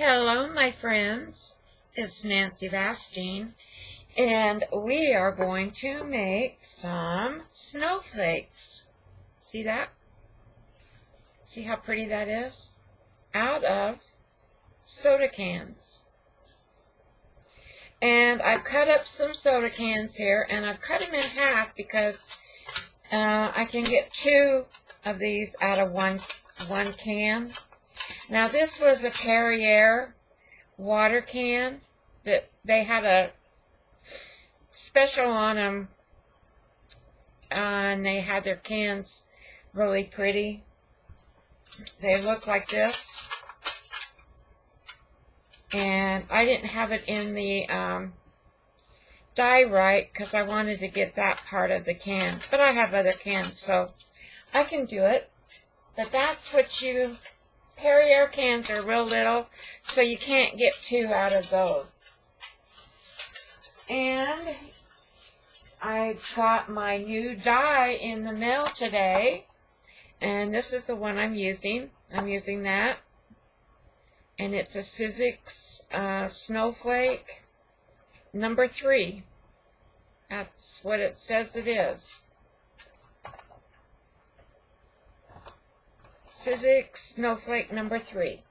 Hello, my friends. It's Nancy Vastine, and we are going to make some snowflakes. See that? See how pretty that is? Out of soda cans. And I've cut up some soda cans here, and I've cut them in half because uh, I can get two of these out of one one can. Now this was a Perrier water can that they had a special on them uh, and they had their cans really pretty. They look like this. And I didn't have it in the um, die right because I wanted to get that part of the can. But I have other cans, so I can do it. But that's what you, Perrier cans are real little, so you can't get two out of those. And I got my new die in the mail today. And this is the one I'm using. I'm using that. And it's a Sizzix uh, Snowflake number three. That's what it says it is. Sizzix Snowflake number three.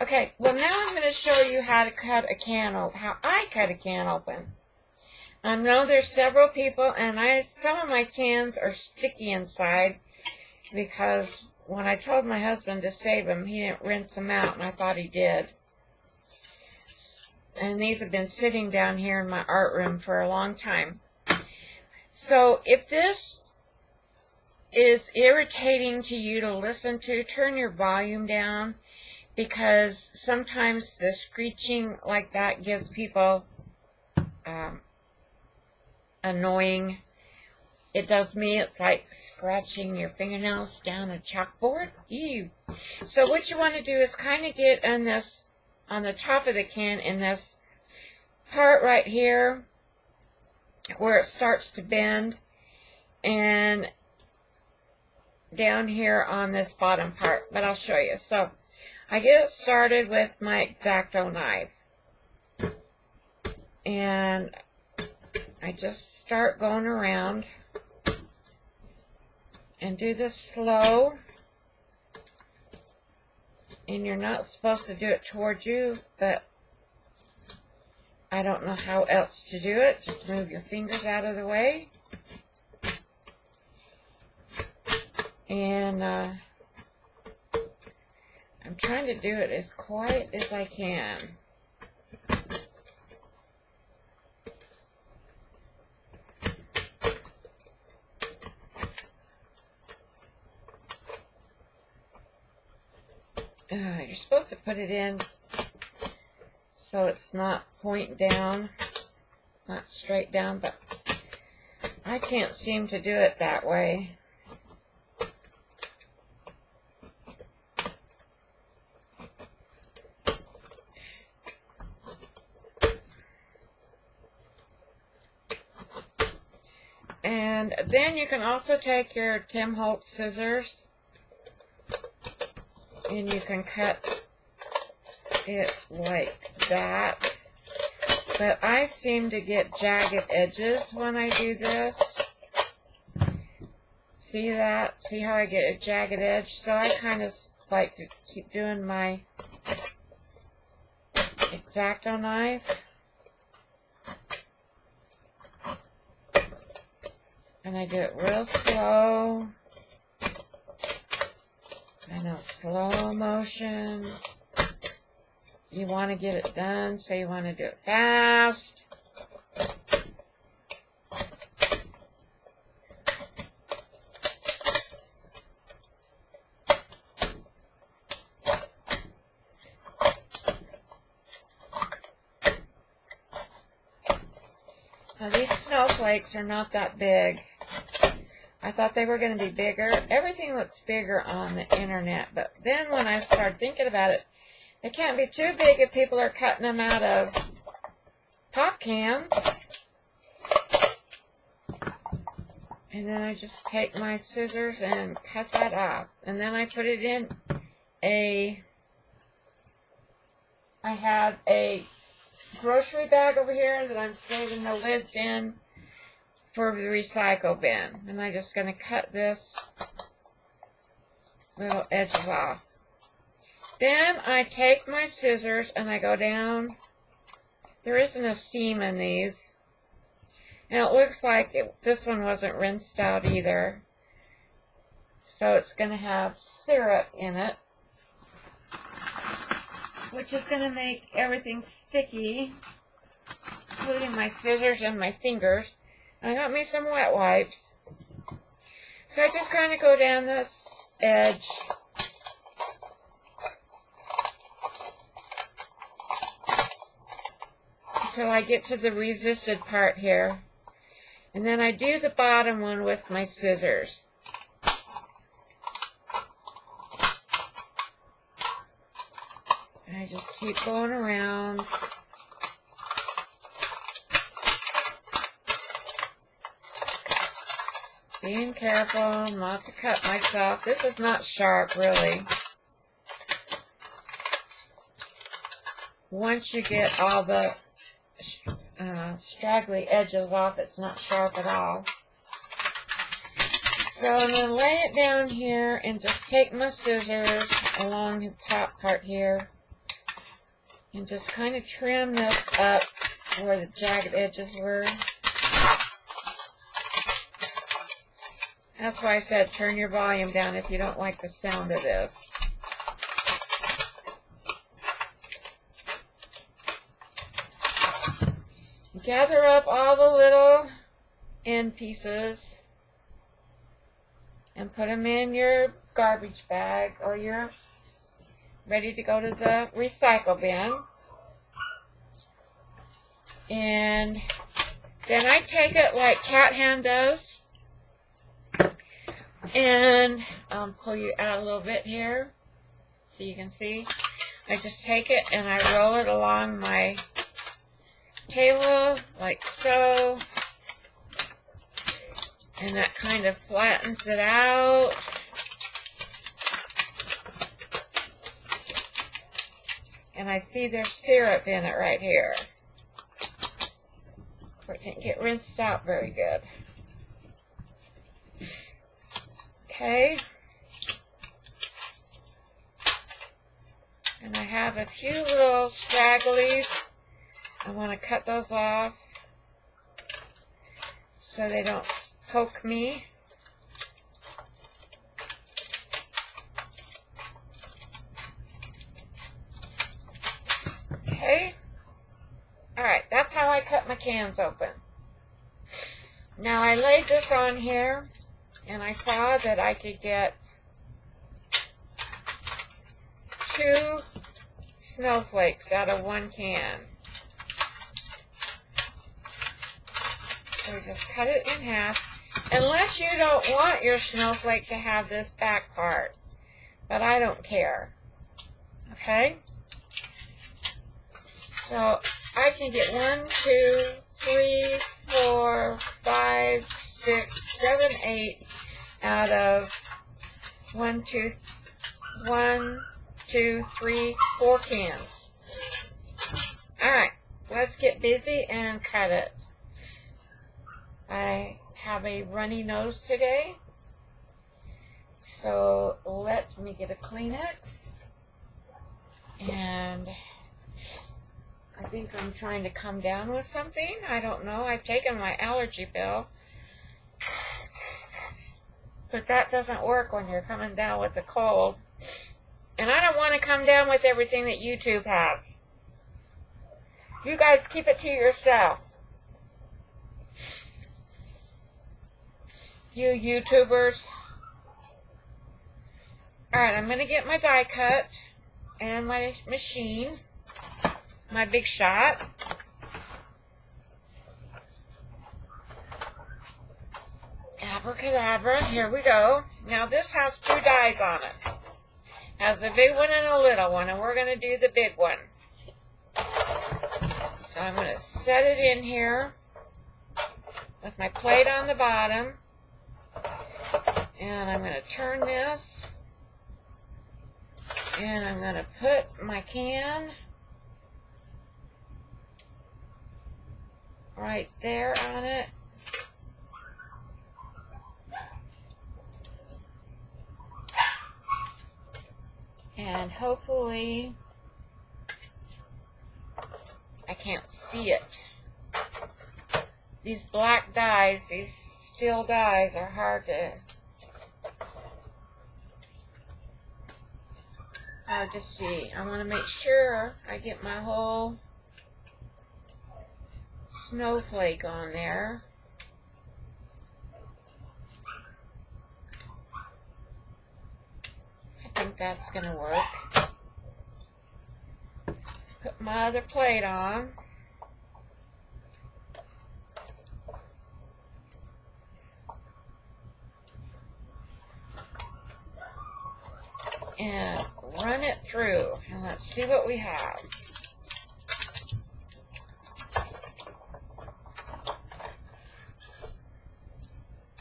Okay, well now I'm going to show you how to cut a can open, how I cut a can open. I know there's several people, and I some of my cans are sticky inside because when I told my husband to save them, he didn't rinse them out, and I thought he did. And these have been sitting down here in my art room for a long time. So if this is irritating to you to listen to, turn your volume down because sometimes the screeching like that gives people um, annoying. It does me, it's like scratching your fingernails down a chalkboard. Ew. So what you want to do is kind of get on this, on the top of the can in this part right here where it starts to bend. And down here on this bottom part, but I'll show you. So I get started with my X-Acto knife. And I just start going around and do this slow. And you're not supposed to do it towards you, but I don't know how else to do it. Just move your fingers out of the way. And uh, I'm trying to do it as quiet as I can. Uh, you're supposed to put it in so it's not point down, not straight down, but I can't seem to do it that way. And then you can also take your Tim Holtz scissors and you can cut it like that. But I seem to get jagged edges when I do this. See that? See how I get a jagged edge? So I kind of like to keep doing my X-Acto knife. And I do it real slow. I know, slow motion. You want to get it done, so you want to do it fast. Now these snowflakes are not that big. I thought they were going to be bigger. Everything looks bigger on the internet, but then when I started thinking about it, they can't be too big if people are cutting them out of pop cans. And then I just take my scissors and cut that off. And then I put it in a I have a grocery bag over here that I'm saving the lids in for the recycle bin. And I'm just going to cut this little edges off. Then I take my scissors and I go down. There isn't a seam in these. And it looks like it, this one wasn't rinsed out either. So it's going to have syrup in it. Which is going to make everything sticky. Including my scissors and my fingers. I got me some wet wipes. So I just kind of go down this edge. Until I get to the resisted part here. And then I do the bottom one with my scissors. And I just keep going around. Being careful not to cut myself. This is not sharp, really. Once you get all the uh, straggly edges off, it's not sharp at all. So I'm going to lay it down here and just take my scissors along the top part here and just kind of trim this up where the jagged edges were. That's why I said turn your volume down if you don't like the sound of this. Gather up all the little end pieces and put them in your garbage bag or your ready to go to the recycle bin. And then I take it like Cat Hand does and um, pull you out a little bit here so you can see. I just take it and I roll it along my table like so. And that kind of flattens it out. And I see there's syrup in it right here. It didn't get rinsed out very good. Okay. And I have a few little stragglies. I want to cut those off so they don't poke me. Okay. Alright, that's how I cut my cans open. Now I laid this on here and I saw that I could get two snowflakes out of one can. So just cut it in half. Unless you don't want your snowflake to have this back part. But I don't care. Okay? So I can get one, two, three, four, five, six, seven, eight, out of one, two, one, two, three, four cans. Alright, let's get busy and cut it. I have a runny nose today. So let me get a Kleenex. And I think I'm trying to come down with something. I don't know. I've taken my allergy pill. But that doesn't work when you're coming down with the cold. And I don't want to come down with everything that YouTube has. You guys keep it to yourself. You YouTubers. Alright, I'm going to get my die cut and my machine. My big shot. Abracadabra, here we go. Now this has two dies on it. Has a big one and a little one, and we're going to do the big one. So I'm going to set it in here with my plate on the bottom. And I'm going to turn this. And I'm going to put my can right there on it. And hopefully, I can't see it. These black dies, these steel dies are hard to hard to see. I want to make sure I get my whole snowflake on there. I that's going to work. Put my other plate on. And run it through. And let's see what we have.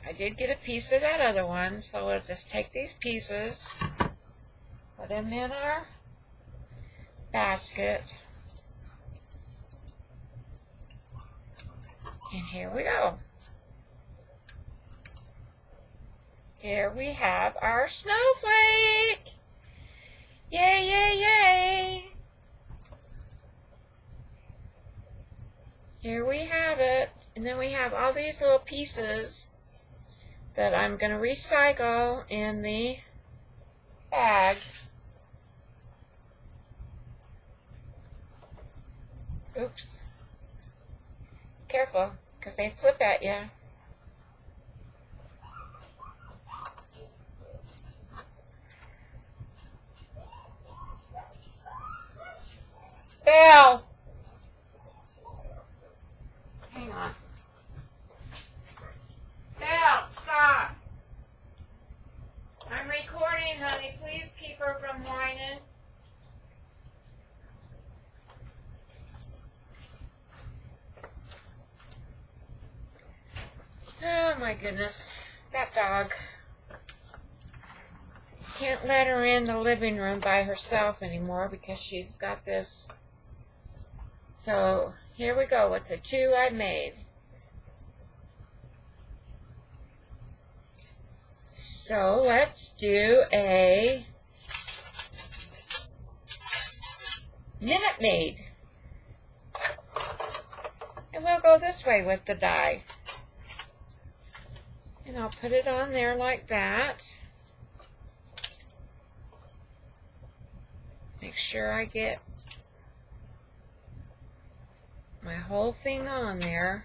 I did get a piece of that other one, so we'll just take these pieces, put them in our basket, and here we go. Here we have our snowflake! Yay, yay, yay! Here we have it. And then we have all these little pieces that I'm going to recycle in the bag. Oops. Careful, because they flip at you. Bill! Hang on. Bill, stop! I'm recording, honey. Please keep her from whining. Oh my goodness. That dog. Can't let her in the living room by herself anymore because she's got this. So here we go with the two I made. So let's do a Minute Maid. And we'll go this way with the die. And I'll put it on there like that. Make sure I get my whole thing on there.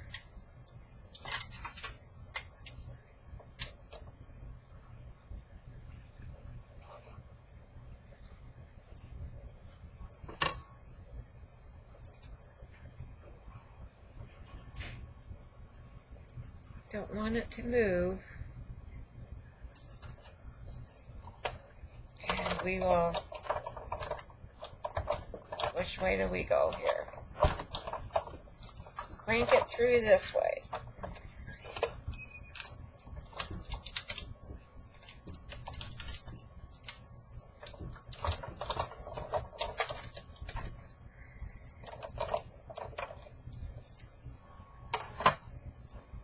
Don't want it to move. And we will, which way do we go here? Crank it through this way.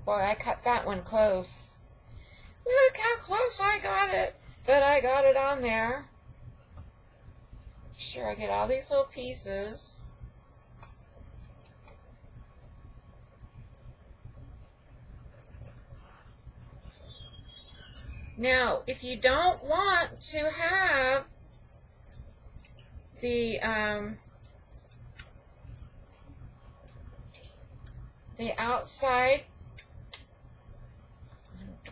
Boy, I cut that one close. Look how close I got it. But I got it on there. Sure, I get all these little pieces. Now, if you don't want to have the um, the outside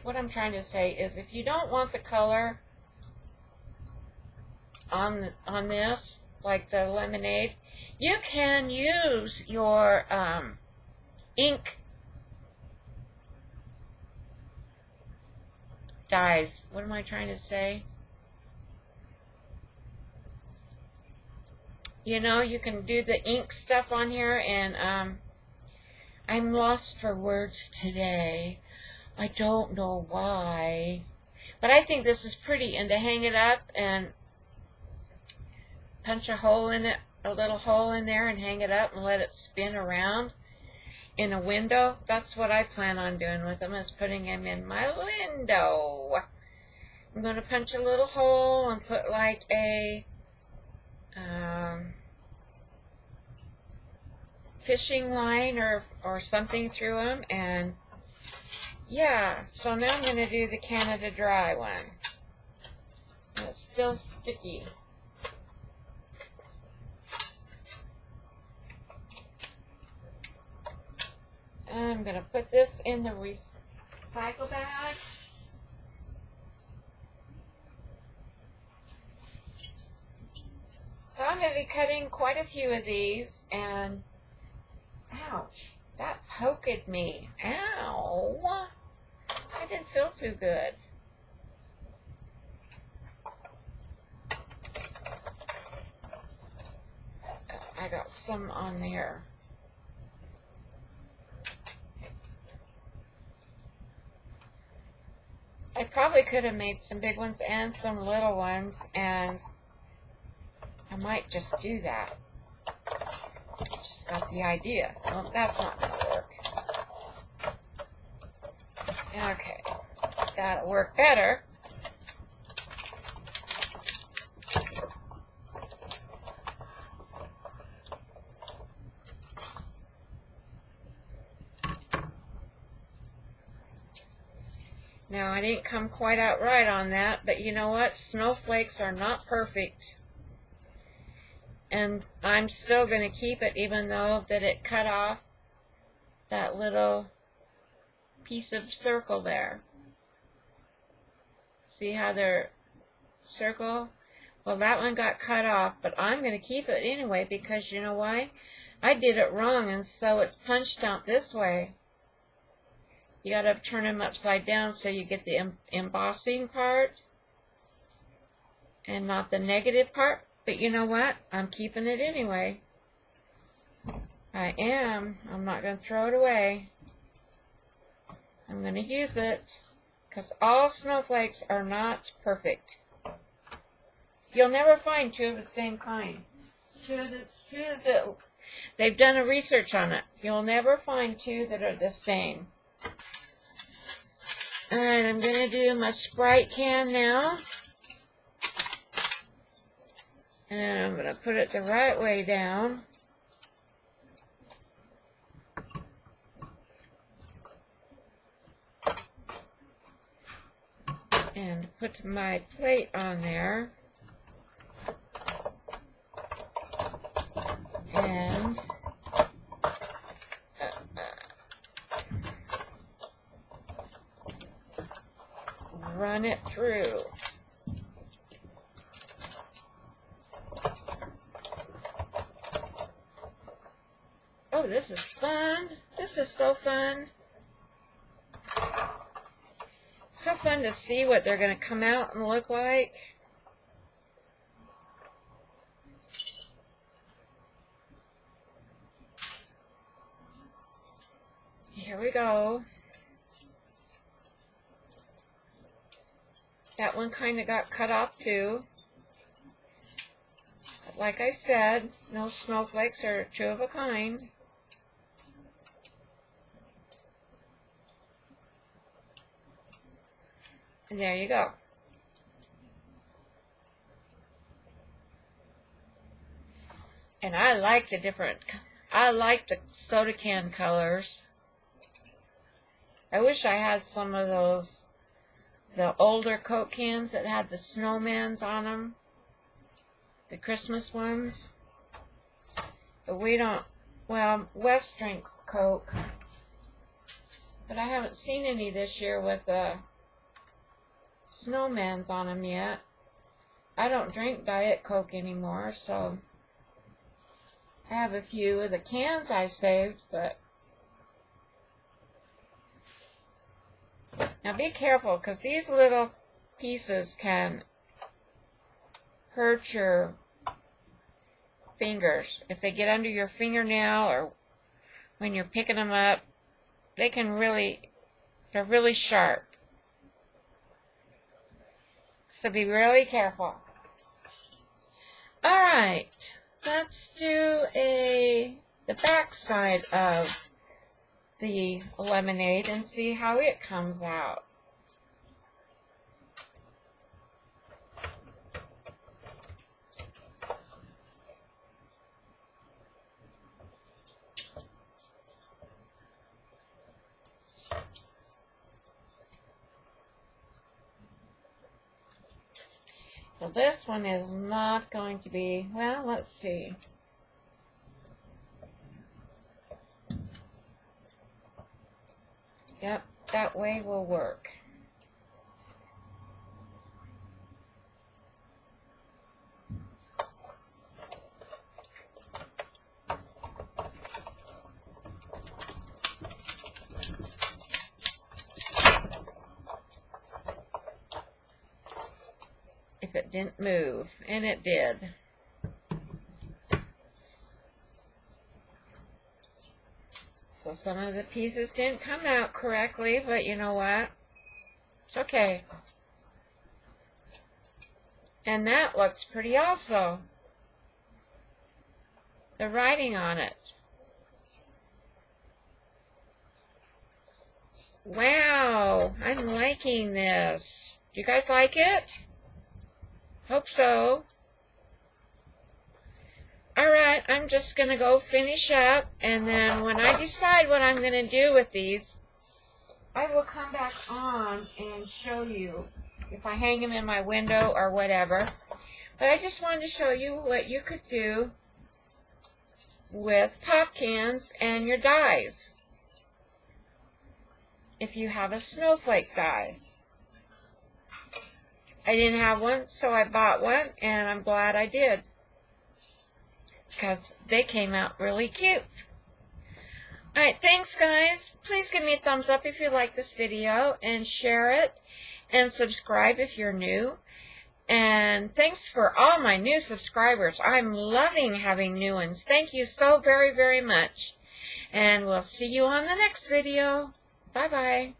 what I'm trying to say is if you don't want the color on on this, like the lemonade, you can use your um, ink dyes. What am I trying to say? You know, you can do the ink stuff on here, and um, I'm lost for words today. I don't know why. But I think this is pretty. And to hang it up and punch a hole in it, a little hole in there and hang it up and let it spin around. in a window. That's what I plan on doing with them, is putting them in my window. I'm going to punch a little hole and put like a um, fishing line or, or something through them. And yeah, so now I'm going to do the Canada Dry one. It's still sticky. I'm going to put this in the recycle bag. So I'm going to be cutting quite a few of these and ouch, that poked me. Ow. I didn't feel too good. Uh, I got some on there. I probably could have made some big ones and some little ones, and I might just do that. Just got the idea. Well, that's not going to work. Okay, that'll work better. Now, I didn't come quite out right on that, but you know what? Snowflakes are not perfect. And I'm still going to keep it even though that it cut off that little piece of circle there. See how they're circle? Well, that one got cut off, but I'm going to keep it anyway because you know why? I did it wrong, and so it's punched out this way. You got to turn them upside down so you get the em embossing part and not the negative part. But you know what? I'm keeping it anyway. I am. I'm not going to throw it away. I'm going to use it because all snowflakes are not perfect. You'll never find two of the same kind. Two two the, they've done a research on it. You'll never find two that are the same. Alright, I'm going to do my Sprite can now. And I'm going to put it the right way down. And put my plate on there. And uh, uh, run it through. Oh, this is fun. This is so fun. So fun to see what they're going to come out and look like. Here we go. That one kind of got cut off too. But like I said, no snowflakes are two of a kind. And there you go. And I like the different, I like the soda can colors. I wish I had some of those the older Coke cans that had the snowmans on them, the Christmas ones. But we don't, well, West drinks Coke, but I haven't seen any this year with the snowmans on them yet. I don't drink Diet Coke anymore, so I have a few of the cans I saved, but Now be careful because these little pieces can hurt your fingers. If they get under your fingernail or when you're picking them up, they can really, they're really sharp. So be really careful. Alright, let's do a, the back side of the lemonade and see how it comes out. So this one is not going to be, well, let's see. Yep, that way will work. Didn't move, and it did. So some of the pieces didn't come out correctly, but you know what? It's okay. And that looks pretty also. The writing on it. Wow, I'm liking this. Do you guys like it? Hope so. Alright, I'm just going to go finish up, and then when I decide what I'm going to do with these, I will come back on and show you if I hang them in my window or whatever. But I just wanted to show you what you could do with pop cans and your dies. If you have a snowflake die. I didn't have one, so I bought one, and I'm glad I did because they came out really cute. Alright, thanks guys. Please give me a thumbs up if you like this video and share it and subscribe if you're new. And thanks for all my new subscribers. I'm loving having new ones. Thank you so very, very much. And we'll see you on the next video. Bye-bye.